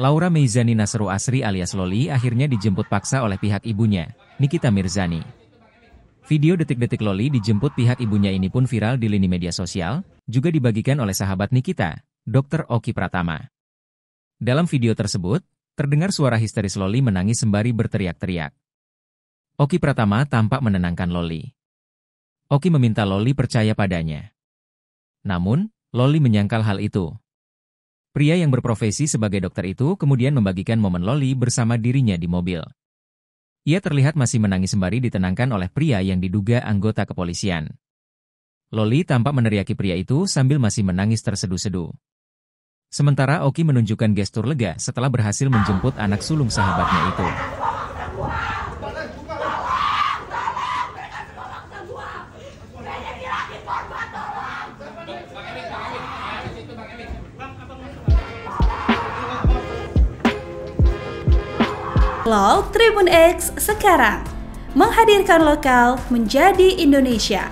Laura Meizani Nasru Asri alias Loli akhirnya dijemput paksa oleh pihak ibunya, Nikita Mirzani. Video detik-detik Loli dijemput pihak ibunya ini pun viral di lini media sosial, juga dibagikan oleh sahabat Nikita, Dr. Oki Pratama. Dalam video tersebut, terdengar suara histeris Loli menangis sembari berteriak-teriak. Oki Pratama tampak menenangkan Loli. Oki meminta Loli percaya padanya. Namun, Loli menyangkal hal itu. Pria yang berprofesi sebagai dokter itu kemudian membagikan momen Loli bersama dirinya di mobil. Ia terlihat masih menangis sembari ditenangkan oleh pria yang diduga anggota kepolisian. Loli tampak meneriaki pria itu sambil masih menangis terseduh-seduh. Sementara Oki menunjukkan gestur lega setelah berhasil menjemput anak sulung sahabatnya itu. Law Tribun X sekarang menghadirkan lokal menjadi Indonesia.